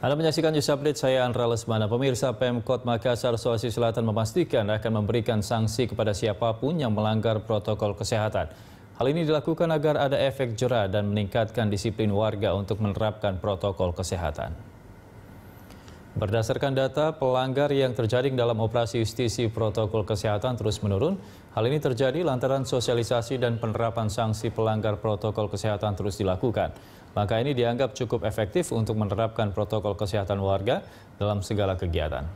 Anda menyaksikan News Update, saya Andra Lesmana. Pemirsa Pemkot Makassar, Sulawesi Selatan memastikan akan memberikan sanksi kepada siapa pun yang melanggar protokol kesehatan. Hal ini dilakukan agar ada efek jerah dan meningkatkan disiplin warga untuk menerapkan protokol kesehatan. Berdasarkan data, pelanggar yang terjaring dalam operasi justisi protokol kesehatan terus menurun. Hal ini terjadi lantaran sosialisasi dan penerapan sanksi pelanggar protokol kesehatan terus dilakukan. Langkah ini dianggap cukup efektif untuk menerapkan protokol kesehatan warga dalam segala kegiatan.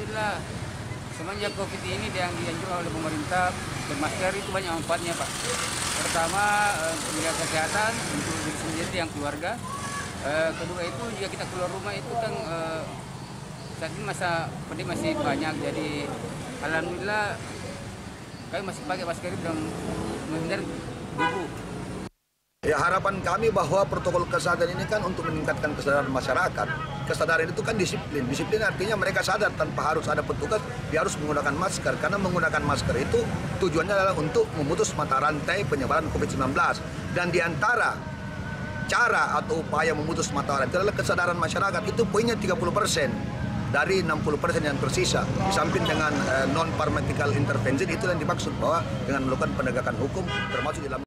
Alhamdulillah semenjak COVID ini yang dianjurkan oleh pemerintah bermasker itu banyak manfaatnya Pak. Pertama eh, menjaga kesehatan untuk diri sendiri yang keluarga. Eh, kedua itu jika kita keluar rumah itu kan eh, saat ini masa pandemi masih banyak jadi alhamdulillah kami masih pakai masker dan harapan kami bahwa protokol kesehatan ini kan untuk meningkatkan kesadaran masyarakat. Kesadaran itu kan disiplin. Disiplin artinya mereka sadar tanpa harus ada petugas, dia harus menggunakan masker. Karena menggunakan masker itu tujuannya adalah untuk memutus mata rantai penyebaran COVID-19. Dan di antara cara atau upaya memutus mata rantai adalah kesadaran masyarakat. Itu poinnya 30 persen dari 60 persen yang tersisa. Di samping dengan eh, non-pharmaceutical intervention itu yang dimaksud bahwa dengan melakukan penegakan hukum termasuk dalam